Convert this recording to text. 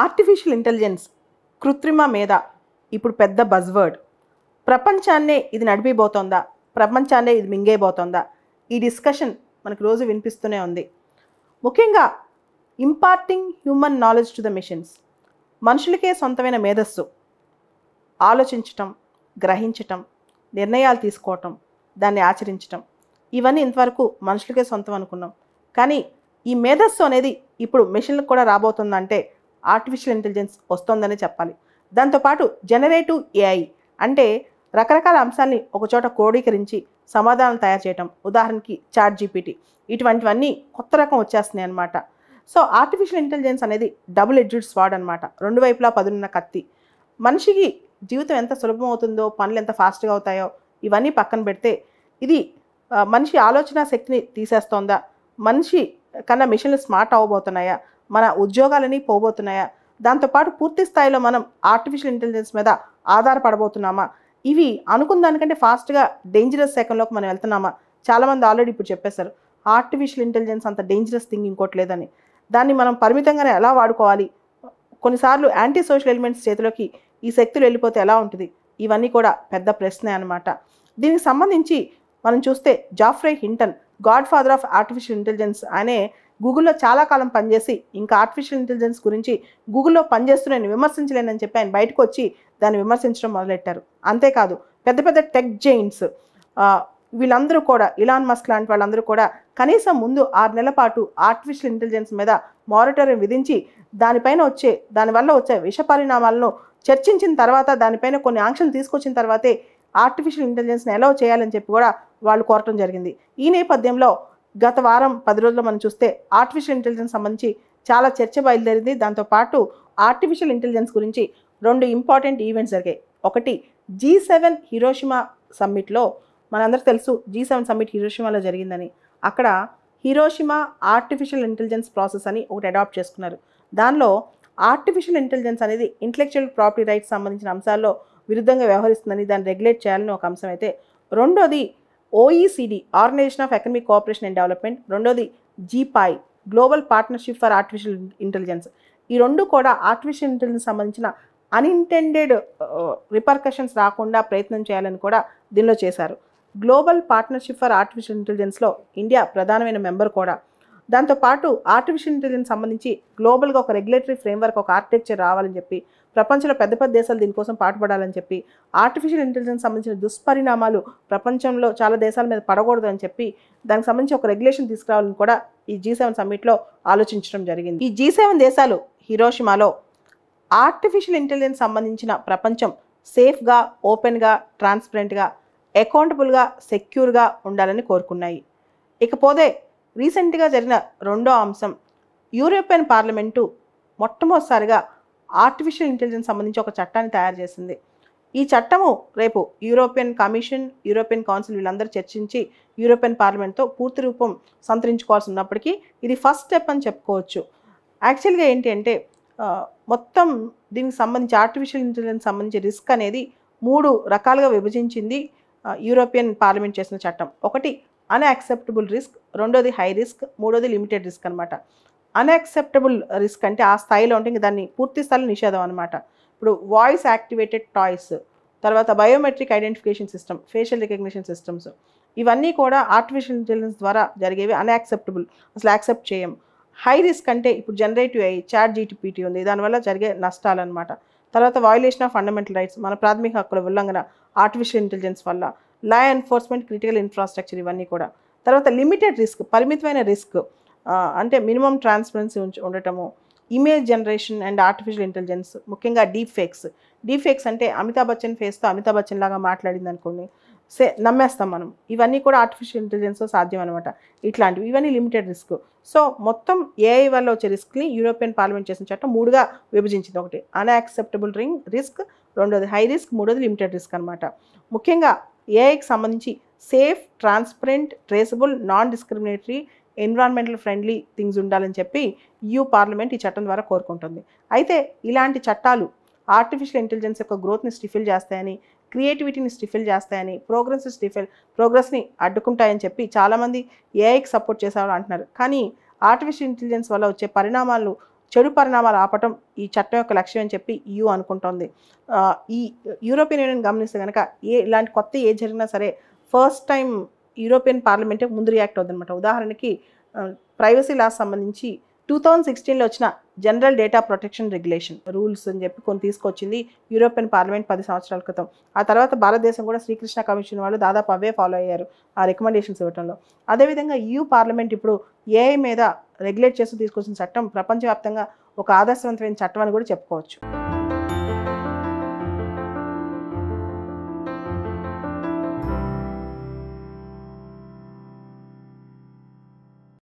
Artificial intelligence కృత్రిమ మేధ ఇప్పుడు పెద్ద బజ్వర్డ్ ప్రపంచాన్నే ఇది నడిపిబోతోందా? ప్రపంచాన్నే ఇది మింగేయబోతోందా ఈ డిస్కషన్ మనకు రోజు వినిపిస్తూనే ఉంది. ముఖ్యంగా imparting human knowledge to the machines మనుషులకే సొంతమైన మేధస్సు. ఆలోచించటం గ్రహించటం నిర్ణయాలు తీసుకోవటం దాన్ని ఆచరించటం. ఇవన్నీ ఇంతవరకు మనుషులకే సొంతం అనుకున్నాం. కానీ ఈ మేధస్సు అనేది ఇప్పుడు మెషిన్లకు కూడా రాబోతుందంటే ఆర్టిఫిషియల్ ఇంటెలిజెన్స్ వస్తుందనే చెప్పాలి. దాంతోపాటు జనరేటివ్ ఏఐ అంటే రకరకాల అంశాల్ని ఒకచోట క్రోడీకరించి సమాధానాలు తయారు చేయటం. ఉదాహరణకి చాట్ జీపీటీ ఇటువంటివన్నీ కొత్త రకం వచ్చేస్తున్నాయి అనమాట సో ఆర్టిఫిషియల్ ఇంటెలిజెన్స్ అనేది డబుల్ ఎడ్జెడ్ స్వాడ్ అనమాట రెండు వైపులా పదునున్న కత్తి. మనిషికి జీవితం ఎంత సులభం అవుతుందో పనులు ఎంత ఫాస్ట్గా అవుతాయో ఇవన్నీ పక్కన పెడితే ఇది మనిషి ఆలోచన శక్తిని తీసేస్తోందా? మనిషి కన్నా మిషన్లు స్మార్ట్ అవ్వబోతున్నాయా? మన ఉద్యోగాలని పోబోతున్నాయా? దాంతోపాటు పూర్తి స్థాయిలో మనం ఆర్టిఫిషియల్ ఇంటెలిజెన్స్ మీద ఆధారపడబోతున్నామా? ఇవి అనుకున్న దానికంటే ఫాస్ట్గా డేంజరస్ సెకండ్లోకి మనం వెళ్తున్నామా? చాలామంది ఆల్రెడీ ఇప్పుడు చెప్పేశారు ఆర్టిఫిషియల్ ఇంటెలిజెన్స్ అంత డేంజరస్ థింగ్ ఇంకోటి లేదని. దాన్ని మనం పరిమితంగానే ఎలా వాడుకోవాలి? కొన్నిసార్లు యాంటీ సోషల్ ఎలిమెంట్స్ చేతిలోకి ఈ శక్తులు వెళ్ళిపోతే ఎలా ఉంటుంది? ఇవన్నీ కూడా పెద్ద ప్రశ్నే అనమాట దీనికి సంబంధించి మనం చూస్తే Geoffrey Hinton godfather of artificial intelligence అనే గూగుల్లో చాలా కాలం పనిచేసి ఇంకా ఆర్టిఫిషియల్ ఇంటెలిజెన్స్ గురించి గూగుల్లో పనిచేస్తూ నేను విమర్శించలేనని చెప్పి ఆయన బయటకు వచ్చి దాన్ని విమర్శించడం మొదలెట్టారు. అంతేకాదు పెద్ద పెద్ద టెక్ జైన్స్ వీళ్ళందరూ కూడా ఇలాన్ మస్క్ లాంటి వాళ్ళందరూ కూడా కనీసం ముందు ఆరు నెలల పాటు ఆర్టిఫిషియల్ ఇంటెలిజెన్స్ మీద మానిటరింగ్ విధించి దానిపైన వచ్చే దానివల్ల వచ్చే విష పరిణామాలను చర్చించిన తర్వాత దానిపైన కొన్ని ఆంక్షలు తీసుకొచ్చిన తర్వాతే ఆర్టిఫిషియల్ ఇంటెలిజెన్స్ని ఎలా చేయాలని చెప్పి కూడా వాళ్ళు కోరటం జరిగింది. ఈ నేపథ్యంలో గత వారం పది రోజుల్లో మనం చూస్తే ఆర్టిఫిషియల్ ఇంటెలిజెన్స్ సంబంధించి చాలా చర్చ బయలుదేరింది. దాంతోపాటు ఆర్టిఫిషియల్ ఇంటెలిజెన్స్ గురించి రెండు ఇంపార్టెంట్ ఈవెంట్స్ జరిగాయి. ఒకటి జీ సెవెన్ హీరోషిమా సమ్మిట్లో మనందరికీ తెలుసు జీ సెవెన్ సమ్మిట్ హీరోషిమాలో జరిగిందని. అక్కడ హీరోషిమా ఆర్టిఫిషియల్ ఇంటెలిజెన్స్ ప్రాసెస్ అని ఒకటి అడాప్ట్ చేసుకున్నారు. దానిలో ఆర్టిఫిషియల్ ఇంటెలిజెన్స్ అనేది ఇంటలెక్చువల్ ప్రాపర్టీ రైట్స్ సంబంధించిన అంశాల్లో విరుద్ధంగా వ్యవహరిస్తుందని దాన్ని రెగ్యులేట్ చేయాలని ఒక అంశం అయితే రెండోది OECD organisation of economic cooperation and development రెండోది GPAI global partnership for artificial intelligence ఈ రెండు కూడా ఆర్టిఫిషియల్ ఇంటెలిజెన్స్ సంబంధించిన అన్ఇంటెండెడ్ రిపర్కషన్స్ uh, రాకుండా ప్రయత్నం చేయాలని కూడా దీనిలో చేశారు. గ్లోబల్ పార్ట్నర్షిప్ ఫర్ ఆర్టిఫిషియల్ ఇంటెలిజెన్స్లో ఇండియా ప్రధానమైన మెంబర్ కూడా. దాంతోపాటు ఆర్టిఫిషియల్ ఇంటెలిజెన్స్ సంబంధించి గ్లోబల్గా ఒక రెగ్యులేటరీ ఫ్రేమ్వర్క్ ఒక ఆర్కిటెక్చర్ రావాలని చెప్పి ప్రపంచంలో పెద్ద పెద్ద దేశాలు దీనికోసం పాటుపడాలని చెప్పి ఆర్టిఫిషియల్ ఇంటెలిజెన్స్ సంబంధించిన దుష్పరిణామాలు ప్రపంచంలో చాలా దేశాల మీద పడకూడదు అని చెప్పి దానికి సంబంధించి ఒక రెగ్యులేషన్ తీసుకురావాలని కూడా ఈ జీ సెవెన్ సమ్మిట్లో ఆలోచించడం జరిగింది. ఈ జీ సెవెన్ దేశాలు హిరోషిమాలో ఆర్టిఫిషియల్ ఇంటెలిజెన్స్ సంబంధించిన ప్రపంచం సేఫ్గా ఓపెన్గా ట్రాన్స్పరెంట్గా అకౌంటబుల్గా సెక్యూర్గా ఉండాలని కోరుకున్నాయి. ఇకపోతే రీసెంట్గా జరిగిన రెండో అంశం యూరోపియన్ పార్లమెంటు మొట్టమొదటిసారిగా ఆర్టిఫిషియల్ ఇంటెలిజెన్స్ సంబంధించి ఒక చట్టాన్ని తయారు చేసింది. ఈ చట్టము రేపు యూరోపియన్ కమిషన్ యూరోపియన్ కౌన్సిల్ వీళ్ళందరూ చర్చించి యూరోపియన్ పార్లమెంట్తో పూర్తి రూపం సంతరించుకోవాల్సి ఉన్నప్పటికీ ఇది ఫస్ట్ స్టెప్ అని చెప్పుకోవచ్చు. యాక్చువల్గా ఏంటి అంటే మొత్తం దీనికి సంబంధించి ఆర్టిఫిషియల్ ఇంటెలిజెన్స్ సంబంధించి రిస్క్ అనేది మూడు రకాలుగా విభజించింది యూరోపియన్ పార్లమెంట్ చేసిన చట్టం. ఒకటి అన్యాక్సెప్టబుల్ రిస్క్ రెండోది హై రిస్క్ మూడోది లిమిటెడ్ రిస్క్ అనమాట అన్యాక్సెప్టబుల్ రిస్క్ అంటే ఆ స్థాయిలో ఉంటే ఇంక దాన్ని పూర్తి స్థాయిలో నిషేధం అనమాట ఇప్పుడు వాయిస్ యాక్టివేటెడ్ టాయ్స్ తర్వాత biometric identification system facial recognition systems ఇవన్నీ కూడా ఆర్టిఫిషియల్ ఇంటెలిజెన్స్ ద్వారా జరిగేవి అన్యాక్సెప్టబుల్ అసలు యాక్సెప్ట్ చేయం. హై రిస్క్ అంటే ఇప్పుడు జనరేటివ్ అయ్యి చాట్ జీటీపీటీ ఉంది. దానివల్ల జరిగే నష్టాలు అనమాట తర్వాత వయలేషన్ ఆఫ్ ఫండమెంటల్ రైట్స్ మన ప్రాథమిక హక్కుల ఉల్లంఘన ఆర్టిఫిషియల్ ఇంటెలిజెన్స్ వల్ల. లా ఎన్ఫోర్స్మెంట్ క్రిటికల్ ఇన్ఫ్రాస్ట్రక్చర్ ఇవన్నీ కూడా. తర్వాత లిమిటెడ్ రిస్క్ పరిమితమైన రిస్క్ అంటే మినిమం ట్రాన్స్పరెన్సీ ఉంచ ఉండటము image generation and artificial intelligence ముఖ్యంగా డీప్ ఫేక్స్ డీప్ ఫేక్స్ అంటే అమితాబ్ బచ్చన్ ఫేస్తో అమితాబ్ బచ్చన్ లాగా మాట్లాడింది అనుకోండి సే నమ్మేస్తాం మనం. ఇవన్నీ కూడా ఆర్టిఫిషియల్ ఇంటెలిజెన్స్తో సాధ్యం అనమాట ఇట్లాంటివి ఇవన్నీ లిమిటెడ్ రిస్క్ సో మొత్తం ఏఐ వల్ల వచ్చే రిస్క్ని యూరోపియన్ పార్లమెంట్ చేసిన చట్టం మూడుగా విభజించింది ఒకటి. అన్యాక్సెప్టబుల్ రింగ్ రిస్క్ రెండోది హై రిస్క్ మూడోది లిమిటెడ్ రిస్క్ అనమాట ముఖ్యంగా ఏఐకి సంబంధించి safe transparent traceable non discriminatory environmental friendly things ఉండాలని చెప్పి యూ పార్లమెంట్ ఈ చట్టం ద్వారా కోరుకుంటుంది. అయితే ఇలాంటి చట్టాలు ఆర్టిఫిషియల్ ఇంటెలిజెన్స్ యొక్క గ్రోత్ని స్టిఫిల్ చేస్తాయని క్రియేటివిటీని స్టిఫిల్ చేస్తాయని ప్రోగ్రెస్ స్టిఫిల్ ప్రోగ్రెస్ని అడ్డుకుంటాయని చెప్పి చాలామంది ఏఐకి సపోర్ట్ చేసేవాళ్ళు అంటున్నారు. కానీ ఆర్టిఫిషియల్ ఇంటెలిజెన్స్ వల్ల వచ్చే పరిణామాలు చెడు పరిణామాలు ఆపటం ఈ చట్టం యొక్క లక్ష్యం అని చెప్పి యూ అనుకుంటోంది. ఈ యూరోపియన్ యూనియన్ గమనిస్తే కనుక ఏ ఇలాంటి కొత్త ఏ జరిగినా సరే ఫస్ట్ టైం యూరోపియన్ పార్లమెంటే ముందు రియాక్ట్ అవుతుంది అనమాట ఉదాహరణకి ప్రైవసీ లాస్ సంబంధించి టూ థౌజండ్ సిక్స్టీన్లో వచ్చిన general data protection regulation rules అని చెప్పి కొన్ని తీసుకొచ్చింది యూరోపియన్ పార్లమెంట్ పది సంవత్సరాల క్రితం. ఆ తర్వాత భారతదేశం కూడా శ్రీకృష్ణ కమిషన్ వాళ్ళు దాదాపు అవే ఫాలో అయ్యారు ఆ రికమెండేషన్స్ ఇవ్వడంలో అదేవిధంగా యూ పార్లమెంట్ ఇప్పుడు ఏఐ మీద రెగ్యులేట్ చేస్తూ తీసుకొచ్చిన చట్టం ప్రపంచవ్యాప్తంగా ఒక ఆదర్శవంతమైన చట్టం అని కూడా చెప్పుకోవచ్చు.